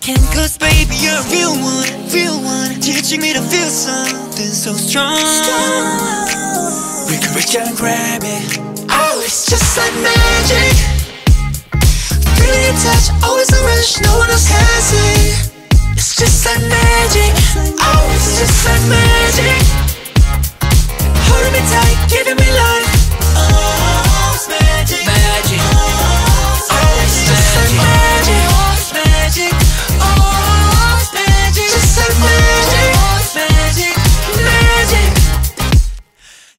can Cause baby you're a real one, real one. Teaching me to feel something so strong. We can reach out and grab it. Oh, it's just like magic. Feeling your touch, always a rush, no one else has it. It's just like magic. Oh, it's just like magic.